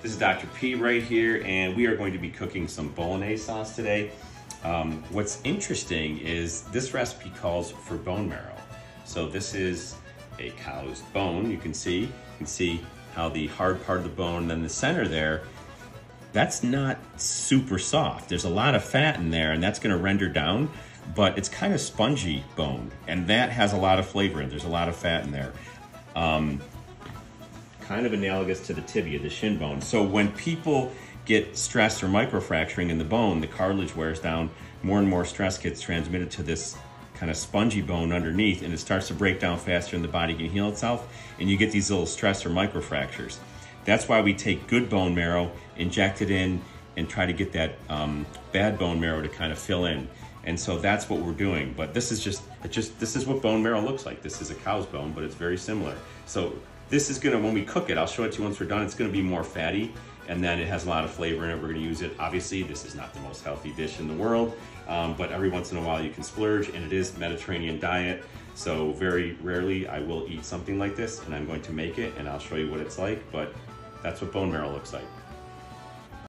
This is Dr. P right here, and we are going to be cooking some bolognese sauce today. Um, what's interesting is this recipe calls for bone marrow. So this is a cow's bone, you can see. You can see how the hard part of the bone, and then the center there, that's not super soft. There's a lot of fat in there, and that's gonna render down, but it's kind of spongy bone, and that has a lot of flavor in There's a lot of fat in there. Um, kind of analogous to the tibia, the shin bone. So when people get stress or microfracturing in the bone, the cartilage wears down, more and more stress gets transmitted to this kind of spongy bone underneath and it starts to break down faster and the body can heal itself and you get these little stress or microfractures. That's why we take good bone marrow, inject it in, and try to get that um, bad bone marrow to kind of fill in. And so that's what we're doing. But this is just, it just this is what bone marrow looks like. This is a cow's bone, but it's very similar. So this is gonna, when we cook it, I'll show it to you once we're done, it's gonna be more fatty and then it has a lot of flavor in it. We're gonna use it. Obviously, this is not the most healthy dish in the world, um, but every once in a while you can splurge and it is Mediterranean diet. So very rarely I will eat something like this and I'm going to make it and I'll show you what it's like, but that's what bone marrow looks like.